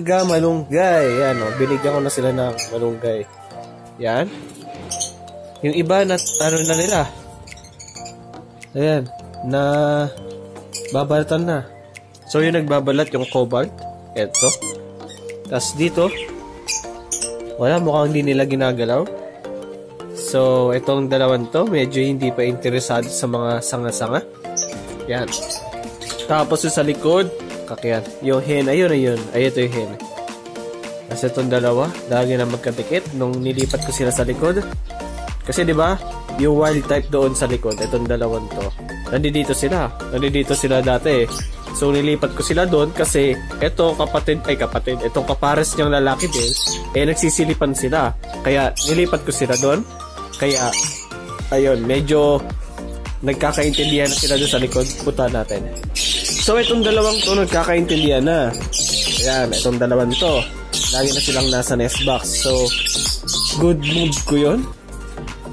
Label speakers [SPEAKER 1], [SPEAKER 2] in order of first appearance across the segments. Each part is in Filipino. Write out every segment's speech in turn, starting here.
[SPEAKER 1] Umaga malunggay. Yan, oh, binigyan ko na sila ng malunggay. Yan. Yung iba na ano na nila. Ayan, na babalatan na. So yung nagbabalat yung cobalt. Ito. Tapos dito, wala mukhang hindi nila ginagalaw. So, itong dalawan to, medyo hindi pa interesado sa mga sanga-sanga. Yan. Tapos sa likod, kakyan. Yung hen, ayun, ayun. Ay, ito yung hen. Kasi itong dalawa, lagi na magkatikit nung nilipat ko sila sa likod. Kasi di ba yung wild type doon sa likod, itong dalawang to. Nandito sila. Nandito sila dati eh. So nilipat ko sila doon kasi eto kapatid, ay kapatid, itong kapares niyang lalaki din, eh nagsisilipan sila. Kaya nilipat ko sila doon. Kaya, ayun, medyo nagkakaintindihan na sila doon sa likod. Puta natin. So itong dalawang to nagkakaintindihan na. Ayan, itong dalawang to. Lagi na silang nasa nest box. So, good move ko yun.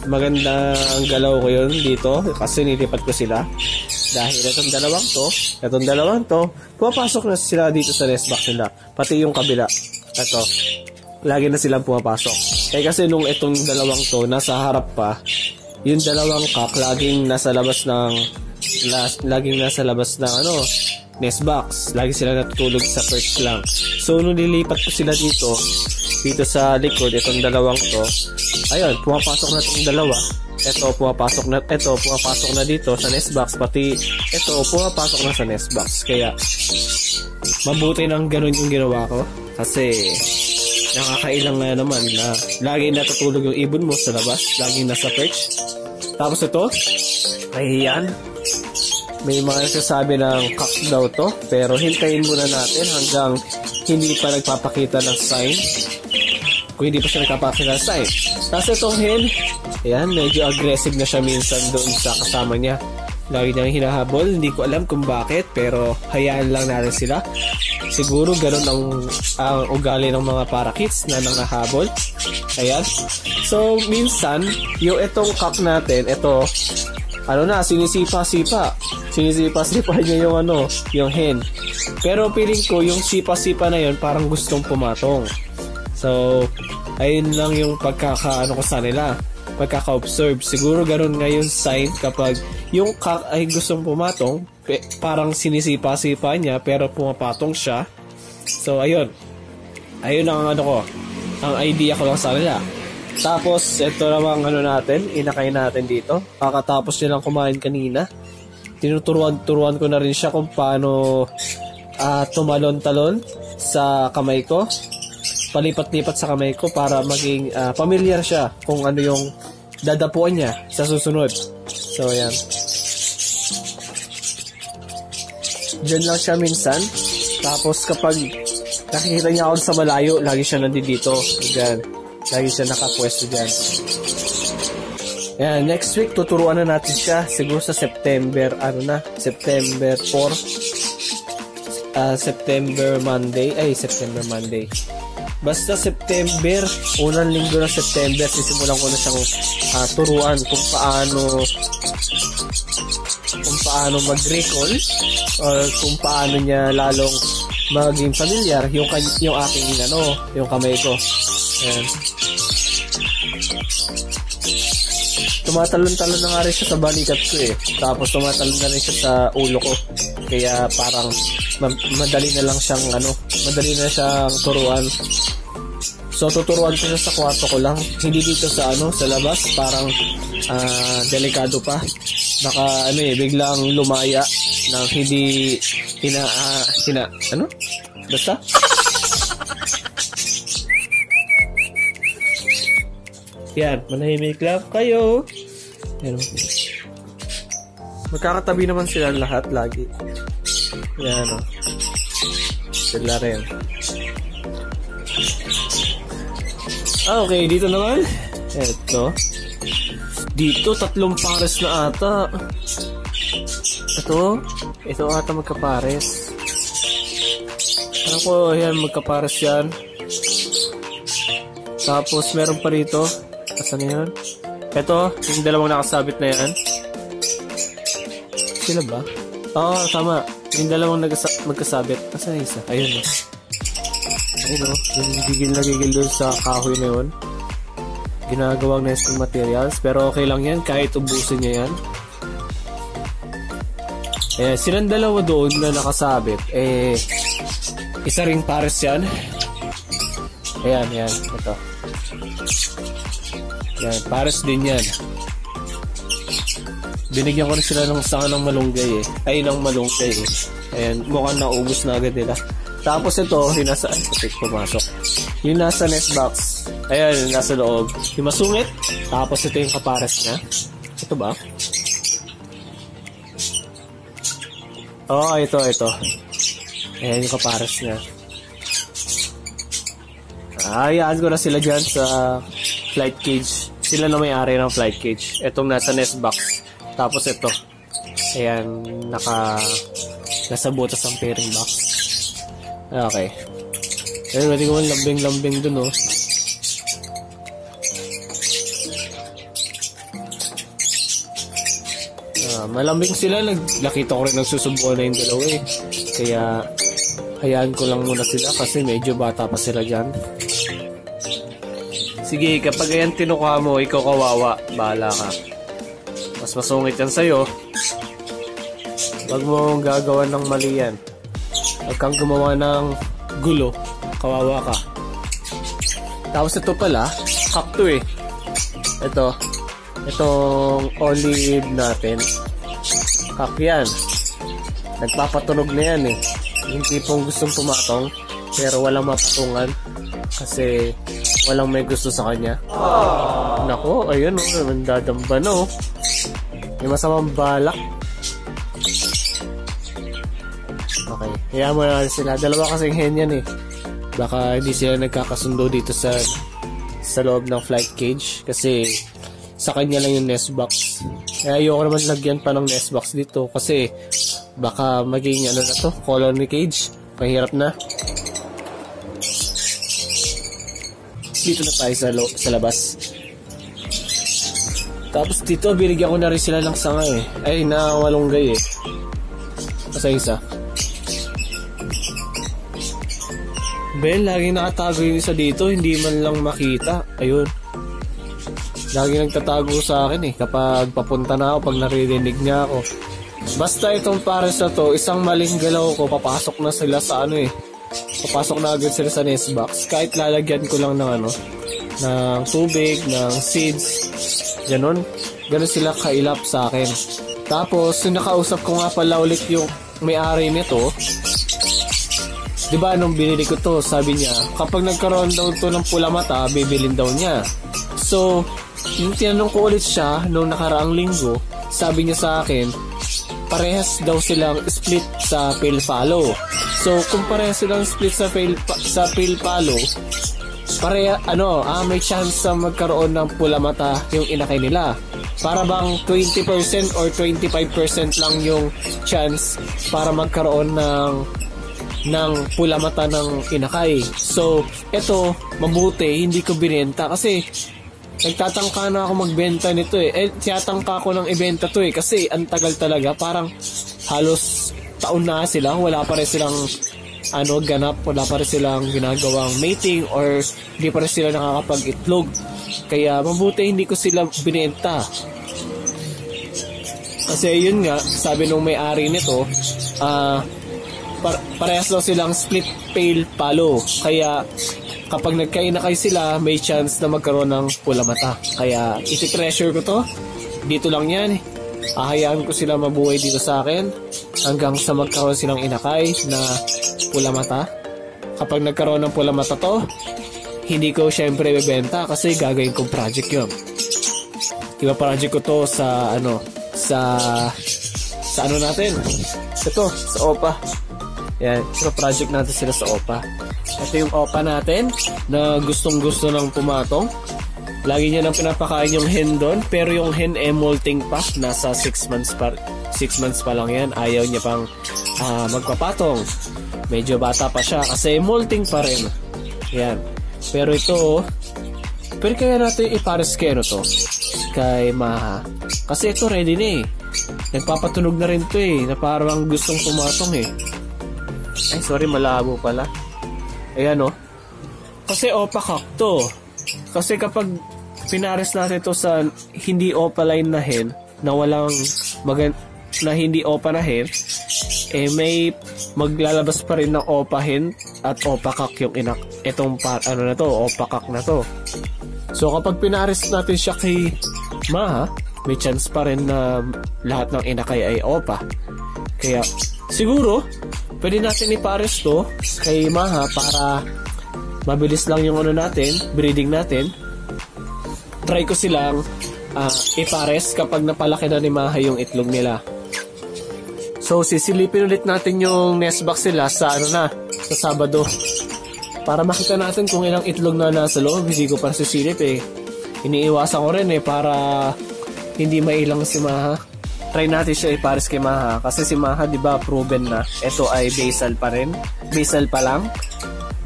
[SPEAKER 1] Maganda ang galaw ko yun dito kasi nilipat ko sila. Dahil itong dalawang to, itong dalawang to, pumapasok na sila dito sa nest box nila. Pati yung kabila. Ito, lagi na silang pumapasok. Eh kasi nung itong dalawang to, nasa harap pa, yung dalawang kak, laging nasa labas ng, las, laging nasa labas ng ano, nest box. Lagi sila natutulog sa perch lang. So, nung nilipat ko sila dito, dito sa likod, itong dalawang to, ayun, pumapasok na itong dalawa. Ito, pumapasok na, ito, pumapasok na dito sa nest box. Pati, ito, pumapasok na sa nest box. Kaya, mabuti nang ganun yung ginawa ko. Kasi, nakakailang na naman na lagi natutulog yung ibon mo sa labas. Lagi nasa perch. Tapos ito, ay yan. May mga nagsasabi ng cock daw to. Pero hintayin muna natin hanggang hindi pa nagpapakita ng sign. Kung hindi pa siya nagpapakita ng sign. Tapos itong hen, ayan, medyo aggressive na siya minsan doon sa kasama niya. Lagi niyang hinahabol. Hindi ko alam kung bakit, pero hayaan lang natin sila. Siguro ganun ang, ang ugali ng mga parakits na nangahabol. Ayan. So, minsan, yung itong cock natin, ito, ano na, sinisipa-sipa. Sinisipa-sipa niya yung ano, yung hen. Pero feeling ko, yung sipa-sipa na yun, parang gustong pumatong. So, ayun lang yung pagkaka, ano ko sa nila pagkaka-observe. Siguro ganun nga yung sign kapag yung cock ay gustong pumatong, pe, parang sinisipa-sipa niya pero pumapatong siya. So, ayun. Ayun ang ano ko. Ang idea ko lang sa kanila. Tapos, ito namang ano natin, inakay natin dito. Kakatapos nilang kumain kanina. Tinuturuan-turuan ko na rin siya kung paano uh, tumalon-talon sa kamay ko palipat-lipat sa kamay ko para maging uh, familiar siya kung ano yung dadapuan niya sa susunod. So, ayan. Diyan lang siya minsan. Tapos kapag nakikita niya ako sa malayo, lagi siya nandito. Diyan. Lagi siya nakapwesto dyan. Ayan, next week tuturuan na natin siya. Siguro sa September, ano na, September 4. Uh, September Monday. Ay, September Monday. Basta September, unang linggo ng September, sisimulan ko na siyang uh, turuan kung paano kung paano mag-recall or kung paano niya lalong maging familiar yung, yung aking ano, yung kamay ko. Ayan. Tumatalon-talon na nga rin siya sa balikat ko eh. Tapos tumatalon na rin siya sa ulo ko. Kaya parang ma- madali na lang siyang ano, madali na siyang turuan. So tuturuan ko siya sa kwarto ko lang, hindi dito sa ano, sa labas, parang uh, delikado pa. Baka ano eh, biglang lumaya nang hindi hina uh, hina ano? Basta Yan, manahimik lang kayo. Yan. Magkakatabi naman sila lahat lagi. Yan, o. Oh. Sila rin. Ah, okay. Dito naman. Ito. Dito, tatlong pares na ata. Ito. Ito ata magkapares. Ano ko, yan, magkapares yan. Tapos, meron pa rito. Asan na yan? Ito, yung dalawang nakasabit na yan. Sila ba? Oo, oh, tama. Yung dalawang nagasa- magkasabit. Asan na isa? Ayun o. Ayun o. Yung gigil na gigil dun sa kahoy na yun. Ginagawang nesting materials. Pero okay lang yan. Kahit ubusin niya yan. Ayan, silang dalawa doon na nakasabit. Eh, isa ring pares yan. Ayan, yan. Ito. Yan, pares din yan. Binigyan ko rin sila ng sanga ng malunggay eh. Ay, ng malunggay eh. Ayan, mukhang naubos na agad nila. Tapos ito, yung nasa, ay, putik, pumasok. Yung nasa nest box. Ayan, yung nasa loob. Yung masungit. Tapos ito yung kapares niya. Ito ba? Oo, oh, ito, ito. Ayan yung kapares niya. Hayaan ko na sila dyan sa flight cage. Sila na may-ari ng flight cage. Itong nasa nest box. Tapos ito. Ayan, naka... Nasa butas ang pairing box. Okay. Ayun, pwede ko lambing-lambing dun, oh. Ah, malambing sila. Nag, nakita ko rin nagsusubuan na yung dalawa eh. Kaya, hayaan ko lang muna sila kasi medyo bata pa sila dyan. Sige, kapag ayan tinuka mo, ikaw kawawa. Bahala ka. Mas masungit yan sa'yo. Huwag mo gagawa ng mali yan. Huwag kang gumawa ng gulo. Kawawa ka. Tapos ito pala, kakto eh. Ito. Itong olive natin. Kak yan. Nagpapatunog na yan eh. Yung tipong gustong pumatong, pero walang mapatungan. Kasi walang may gusto sa kanya. Nako, ayun o, oh, nandadamba na oh. May masamang balak. Okay, kaya mo na sila. Dalawa kasing hen yan eh. Baka hindi sila nagkakasundo dito sa sa loob ng flight cage kasi sa kanya lang yung nest box. Kaya ayoko naman lagyan pa ng nest box dito kasi baka maging ano na to, colony cage. Mahirap na. Dito na tayo sa, lo- sa labas. Tapos dito, binigyan ko na rin sila ng sanga eh. Ay, na walunggay eh. Kasi isa. Ben, lagi nakatago yung isa dito, hindi man lang makita. Ayun. Lagi nagtatago sa akin eh, kapag papunta na ako, pag naririnig niya ako. Basta itong pares na to, isang maling galaw ko, papasok na sila sa ano eh. Papasok na agad sila sa nest box. Kahit lalagyan ko lang ng ano, ng tubig, ng seeds, ganun. Ganun sila kailap sa akin. Tapos, yung ko nga pala ulit yung may-ari nito, Di ba nung binili ko to, sabi niya, kapag nagkaroon daw to ng pula mata, bibilin daw niya. So, yung tinanong ko ulit siya nung nakaraang linggo, sabi niya sa akin, parehas daw silang split sa pale follow. So, kung parehas silang split sa pale, sa pale follow, pareha, ano, ah, may chance sa magkaroon ng pula mata yung inakay nila. Para bang 20% or 25% lang yung chance para magkaroon ng ng pula mata ng inakay. So, ito, mabuti, hindi ko binenta kasi nagtatangka na ako magbenta nito eh. Eh, tiyatangka ko ng ibenta to eh kasi ang tagal talaga. Parang halos taon na sila, wala pa rin silang ano, ganap, wala pa rin silang ginagawang mating or hindi pa rin sila nakakapag-itlog. Kaya mabuti hindi ko sila binenta. Kasi yun nga, sabi nung may-ari nito, ah, uh, par- parehas daw silang split pale palo. Kaya kapag nagkainakay sila, may chance na magkaroon ng pula mata. Kaya iti-treasure ko to. Dito lang yan. Ahayaan ko sila mabuhay dito sa akin hanggang sa magkaroon silang inakay na pula mata. Kapag nagkaroon ng pula mata to, hindi ko syempre bebenta kasi gagawin kong project yun. Iba project ko to sa ano, sa sa ano natin. Ito, sa OPA. Yan, so project natin sila sa OPA. Ito yung OPA natin na gustong gusto ng pumatong. Lagi niya nang pinapakain yung hen doon, pero yung hen eh molting pa. Nasa 6 months pa, 6 months pa lang yan. Ayaw niya pang uh, magpapatong. Medyo bata pa siya kasi molting pa rin. Yan. Pero ito, pero kaya natin ano to? Kay Maha. Kasi ito ready na eh. Nagpapatunog na rin to eh, na parang gustong pumatong eh. Ay, sorry, malabo pala. Ayan, oh. Kasi opaque to. Kasi kapag pinares natin to sa hindi opaline na hen, na walang magan na hindi opa na hen, eh may maglalabas pa rin ng opa hen at opakak yung inak itong par, ano na to, opakak na to. So kapag pinares natin siya kay Maha, may chance pa rin na lahat ng inakay ay opa. Kaya siguro pwede natin ipares to kay Maha para mabilis lang yung ano natin, breeding natin. Try ko silang uh, ipares kapag napalaki na ni Maha yung itlog nila. So, sisilipin ulit natin yung nest box sila sa ano na, sa Sabado. Para makita natin kung ilang itlog na nasa loob. Hindi ko pa sisilip eh. Iniiwasan ko rin eh para hindi mailang si Maha. Try natin siya ipares kay Maha. Kasi si Maha, di ba, proven na. Ito ay basal pa rin. Basal pa lang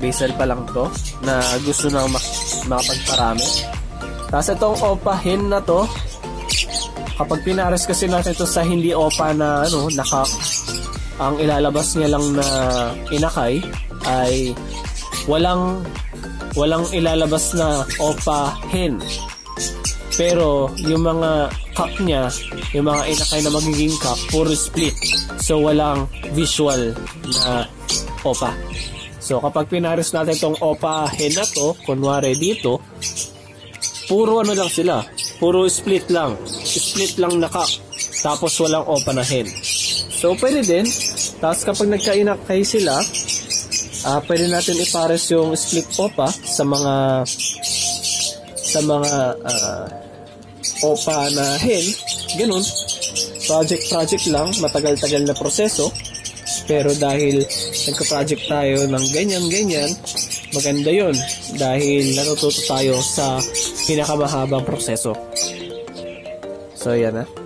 [SPEAKER 1] basal pa lang to na gusto nang mak- makapagparami. Tapos itong opa hen na to, kapag pinares kasi natin to sa hindi opa na ano, naka ang ilalabas niya lang na inakay ay walang walang ilalabas na opa hen. Pero yung mga cup niya, yung mga inakay na magiging cup, puro split. So walang visual na opa. So, kapag pinares natin itong opa hen na to, kunwari dito, puro ano lang sila, puro split lang. Split lang na cock. Tapos walang opa na hen. So, pwede din. Tapos kapag nagkainak kayo sila, uh, pwede natin ipares yung split opa sa mga sa mga uh, opa na hen. Ganun. Project-project lang, matagal-tagal na proseso. Pero dahil nagka-project tayo ng ganyan-ganyan, maganda yon dahil natututo tayo sa pinakamahabang proseso. So, yan na.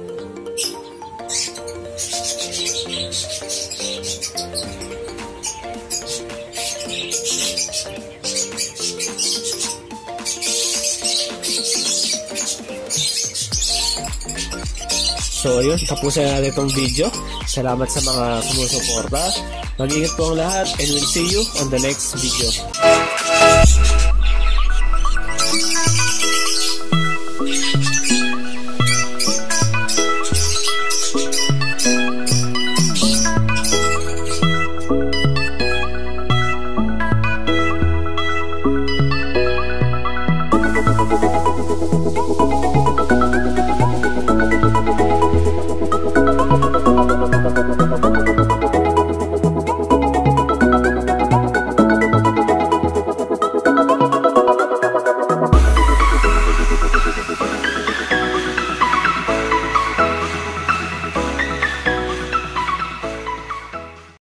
[SPEAKER 1] So, ayun, tapusin na natin itong video. Salamat sa mga sumusuporta. Mag-ingat po ang lahat and we'll see you on the next video.